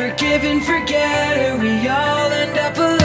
Forgive and forget, or we all end up alone.